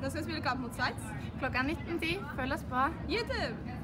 Nå ses vi i kamp mot Sveits. Klokka 19.10. Følg oss på YouTube!